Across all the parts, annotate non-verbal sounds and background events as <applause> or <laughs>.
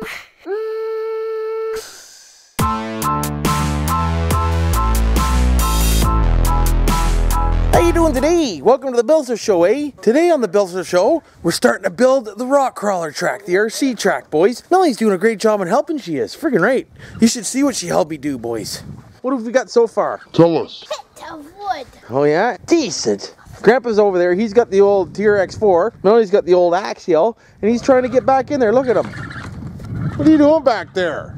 How you doing today? Welcome to the Bilzer Show, eh? Today on the Bilzer Show, we're starting to build the rock crawler track, the RC track, boys. Melanie's doing a great job in helping, she is. Friggin' right. You should see what she helped me do, boys. What have we got so far? Tell us. of wood. Oh yeah? Decent. Grandpa's over there, he's got the old TRX4. Melanie's got the old Axial, and he's trying to get back in there. Look at him. What are you doing back there?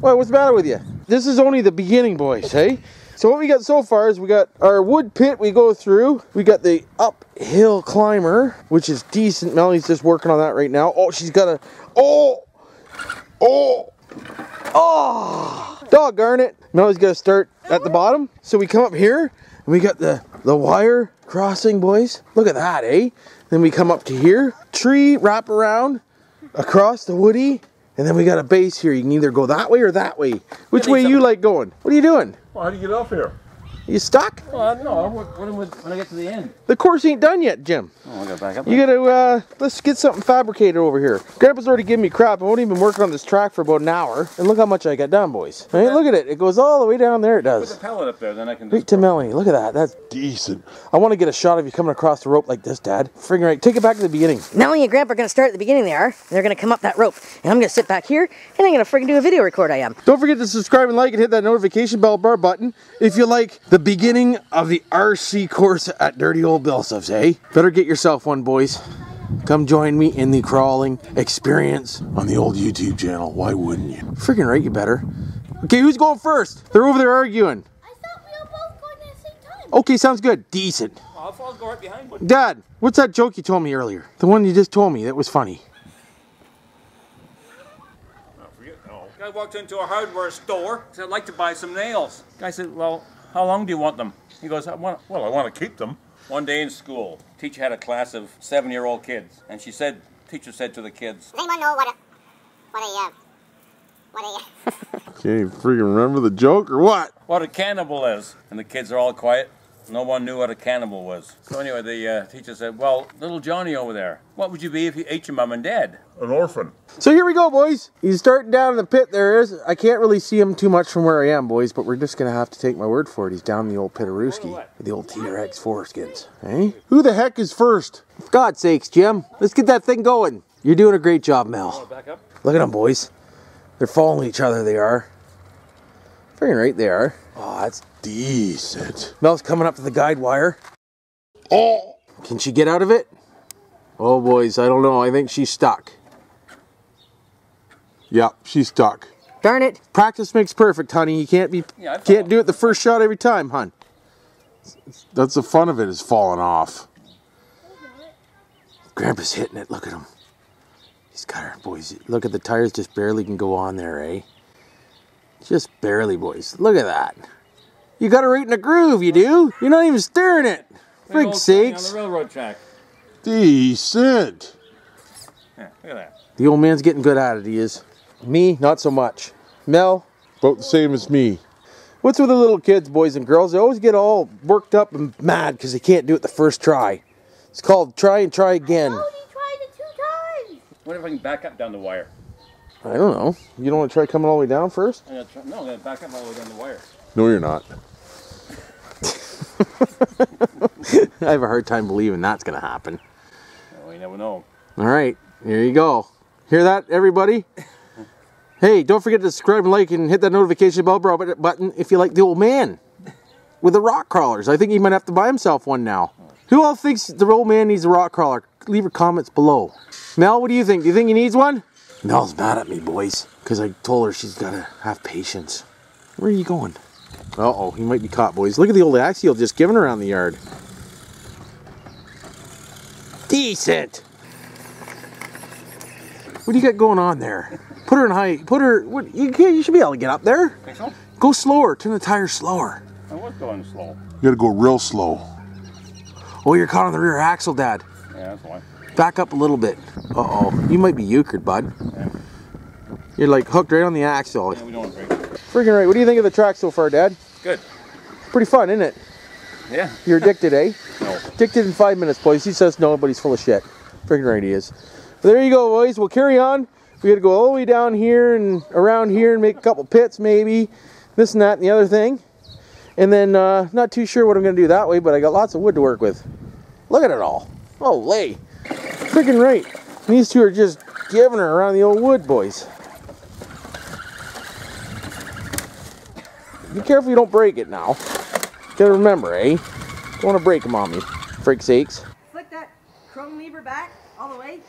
What, what's the matter with you? This is only the beginning, boys, hey? So what we got so far is we got our wood pit we go through. We got the uphill climber, which is decent. Melanie's just working on that right now. Oh, she's got a... Oh! Oh! Oh! Doggone it. Melanie's got to start at the bottom. So we come up here, and we got the, the wire crossing, boys. Look at that, eh? Then we come up to here. Tree, wrap around, across the woody, and then we got a base here. You can either go that way or that way. Which way you like going? What are you doing? Well, how do you get off here? You stuck? Well, no, when, when, when I get to the end. The course ain't done yet, Jim. Oh, I gotta back up. You gotta, uh, let's get something fabricated over here. Grandpa's already giving me crap. I've only been working on this track for about an hour. And look how much I got done, boys. Hey, look at it. It goes all the way down there, it does. Put does. the pellet up there, then I can Right just... to Melanie. Look at that. That's Decent. I want to get a shot of you coming across the rope like this, Dad. Friggin' right. Take it back to the beginning. Melanie and Grandpa are going to start at the beginning there. They're going to come up that rope. And I'm going to sit back here and I'm going to friggin' do a video record I am. Don't forget to subscribe and like and hit that notification bell bar button if you like the beginning of the RC course at Dirty Old Billsiff's, eh? Better get yourself one, boys. Come join me in the crawling experience On the old YouTube channel, why wouldn't you? Freaking right, you better. Okay, who's going first? They're over there arguing. I thought we were both going at the same time. Okay, sounds good. Decent. I'll, I'll go right behind one. Dad, what's that joke you told me earlier? The one you just told me that was funny. I forget. Guy walked into a hardware store. Said, "I'd like to buy some nails." Guy said, "Well, how long do you want them?" He goes, "I want." Well, I want to keep them. One day in school, teacher had a class of seven-year-old kids, and she said, teacher said to the kids, Does anyone know what a what a uh, what a <laughs> Can't even freaking remember the joke or what? "What a cannibal is," and the kids are all quiet. No one knew what a cannibal was. So anyway, the uh, teacher said, "Well, little Johnny over there, what would you be if you ate your mom and dad?" An orphan. So here we go, boys. He's starting down in the pit. There is. I can't really see him too much from where I am, boys, but we're just gonna have to take my word for it. He's down the old Pitaruski with the old TRX foreskins. Hey, who the heck is first? For God's sakes, Jim, let's get that thing going. You're doing a great job, Mel. Back up. Look at them, boys. They're following each other. They are. Freaking right, they are. Oh, that's Decent. Mel's coming up to the guide wire. Oh! Can she get out of it? Oh, boys, I don't know. I think she's stuck. Yep, she's stuck. Darn it. Practice makes perfect, honey. You can't be Yeah, can't do it the first shot every time, hon. That's the fun of it, is falling off. Grandpa's hitting it. Look at him. He's got her, boys. Look at the tires. Just barely can go on there, eh? Just barely, boys. Look at that. You got her right in the groove. You do. You're not even steering it. Big Frig sakes. On the railroad track. Decent. Yeah, look at that. The old man's getting good at it. He is. Me, not so much. Mel, About the same as me. what's with the little kids, boys and girls? They always get all worked up and mad because they can't do it the first try. It's called try and try again. Oh, he tried it two times. What if I can back up down the wire? I don't know. You don't want to try coming all the way down first? I'm gonna try, no, I'm gonna back up all the way down the wire. No, you're not. <laughs> I have a hard time believing that's going to happen. Well, you never know. All right, here you go. Hear that, everybody? hey, don't forget to subscribe and like and hit that notification bell button if you like the old man with the rock crawlers. I think he might have to buy himself one now. Who else thinks the old man needs a rock crawler? Leave your comments below. Mel, what do you think? Do you think he needs one? Mel's mad at me, boys, because I told her she's got to have patience. Where are you going? Uh oh, he might be caught, boys. Look at the old axial just giving around the yard. Decent. What do you got going on there? Put her in high. Put her. What, you can't. You should be able to get up there. Think so? Go slower. Turn the tires slower. I was going slow. You gotta go real slow. Oh, you're caught on the rear axle, Dad. Yeah, that's why. Back up a little bit. Uh oh. You might be euchred, bud. Yeah. You're like hooked right on the axle. Yeah, we don't want to break. Freaking right. What do you think of the track so far, Dad? Good. Pretty fun, isn't it? Yeah. You're addicted, eh? <laughs> No. Addicted in five minutes, boys. He says no, but he's full of shit. Freaking right he is. There you go, boys. We'll carry on. We got to go all the way down here and around here and make a couple pits, maybe. This and that and the other thing. And then, uh, not too sure what I'm going to do that way, but I got lots of wood to work with. Look at it all. Oh, lay. Freaking right. These two are just giving her around the old wood, boys. Be careful you don't break it now. Gotta remember, eh? Don't want to break them on me, freak sakes. Flick that chrome lever back all the way.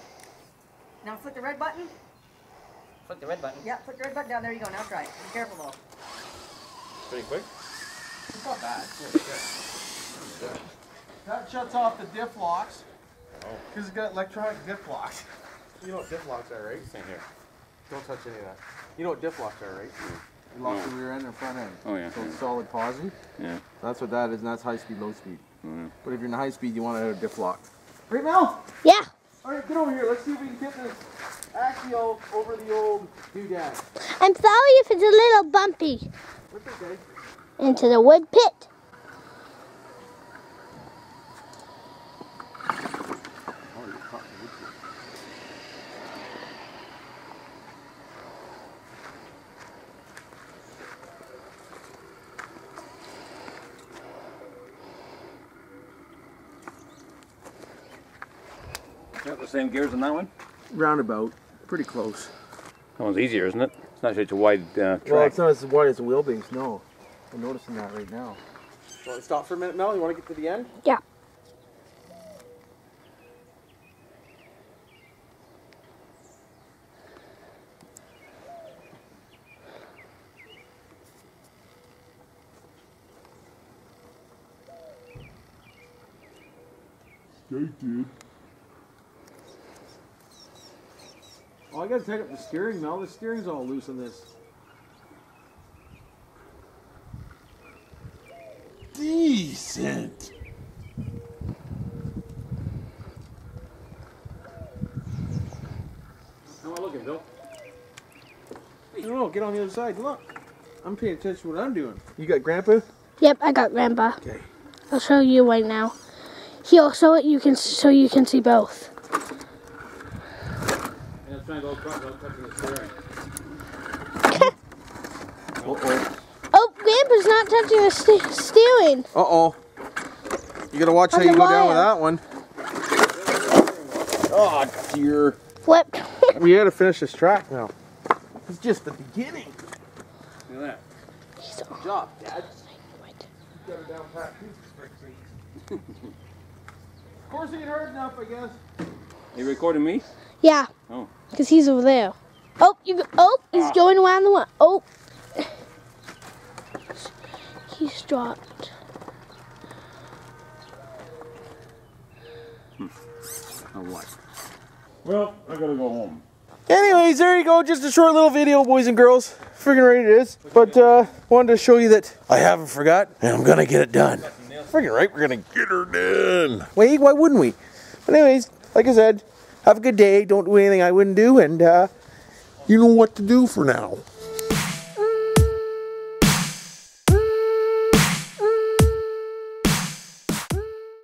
Now flick the red button. Click the red button. Yeah, flick the red button down. There you go. Now try it. Be careful though. Pretty quick. It's not bad. That shuts off the diff locks. Because it's got electronic diff locks. You know what diff locks are, right? Same here. Don't touch any of that. You know what diff locks are, right? You lock oh. the rear end and front end. Oh, yeah. So it's solid positive. Yeah. That's what that is, and that's high speed, low speed. Oh, but if you're in high speed, you want to have a diff lock. Right, Mel? Yeah. All right, get over here. Let's see if we can get this axial over the old doodad. I'm sorry if it's a little bumpy. What's okay? Into the wood pit. Got the same gears on that one? Roundabout. Pretty close. That one's easier, isn't it? It's not such a wide uh, track. Well, it's not as wide as a wheelbase, no. I'm noticing that right now. Want to stop for a minute, Mel? You want to get to the end? Yeah. Oh, I gotta take up the steering, now. The steering's all loose on this. Decent. How am I looking, Bill? No, no, get on the other side. Look. I'm paying attention to what I'm doing. You got Grandpa? Yep, I got Grandpa. Okay. I'll show you right now. Here, so it you can so you can see both. Yeah, trying to without touching the steering. Uh-oh. Oh, Grandpa's not touching the st- steering. Uh-oh. You gotta watch how you the go down with that one. Oh, dear. Flipped. We gotta finish this track now. It's just the beginning. Look at that. Good job, Dad. Got her down pat, too, for frick's sake. Of course, it ain't hard enough, I guess. You recording me? Yeah. Oh. Cause he's over there. Oh, you. Go, oh, he's going around the one. Oh. He's dropped. Oh, what? Well, I gotta go home. Anyways, there you go. Just a short little video, boys and girls. Friggin' right it is. But uh wanted to show you that I haven't forgot, and I'm gonna get it done. Friggin' right, we're gonna get her done. Wait, why wouldn't we? But anyways, like I said, have a good day. Don't do anything I wouldn't do, and uh You know what to do for now.